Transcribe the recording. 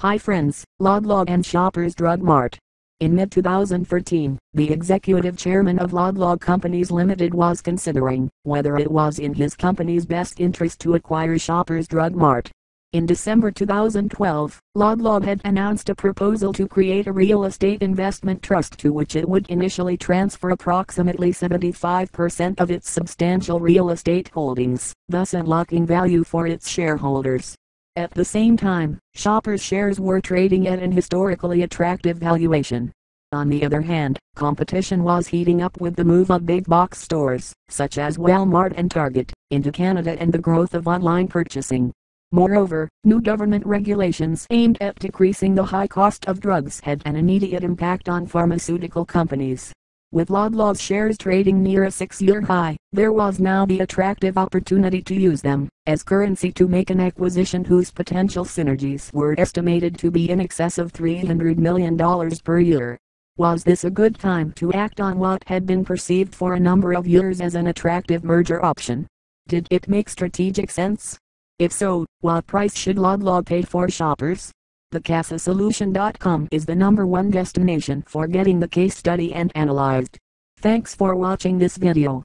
Hi friends, Loblaw and Shoppers Drug Mart. In mid-2013, the executive chairman of Loblaw Companies Limited was considering whether it was in his company's best interest to acquire Shoppers Drug Mart. In December 2012, Loblaw had announced a proposal to create a real estate investment trust to which it would initially transfer approximately 75% of its substantial real estate holdings, thus unlocking value for its shareholders. At the same time, shoppers' shares were trading at an historically attractive valuation. On the other hand, competition was heating up with the move of big box stores, such as Walmart and Target, into Canada and the growth of online purchasing. Moreover, new government regulations aimed at decreasing the high cost of drugs had an immediate impact on pharmaceutical companies. With Loblaw's shares trading near a six-year high, there was now the attractive opportunity to use them as currency to make an acquisition whose potential synergies were estimated to be in excess of $300 million per year. Was this a good time to act on what had been perceived for a number of years as an attractive merger option? Did it make strategic sense? If so, what price should Loblaw pay for shoppers? TheCaseSolutions.com is the number one destination for getting the case study and analyzed. Thanks for watching this video.